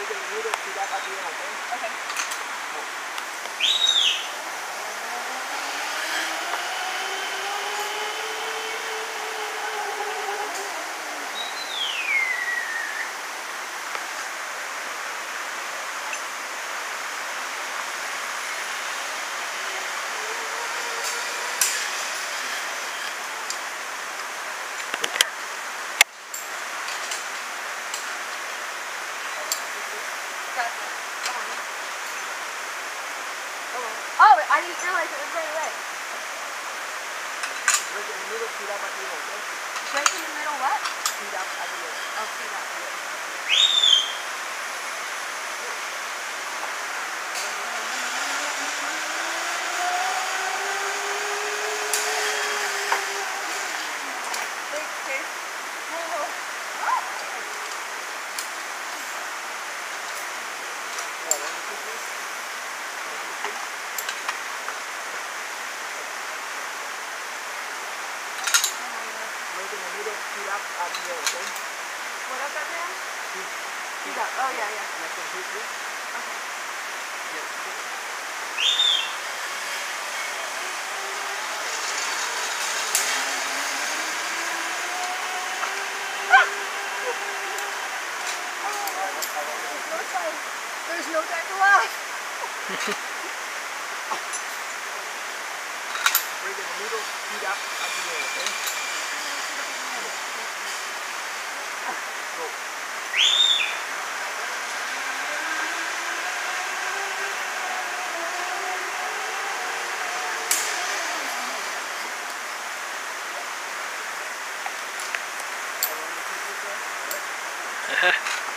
We're gonna need it to that at the end, okay? Okay. Oh, I didn't realize it was right away. We're gonna need it to that at the okay? Right in the middle, what? Speed up at the. Oh, see that. Thanks, Chase. Yeah, let me see this. Let me see. We're gonna need it speed up the end, okay? What up, that man? Speed, See that. Oh, yeah, yeah. And quickly. Okay. Yes. Like there's no time to laugh. We're gonna need it speed up at the end, okay? Go. I want to see this one.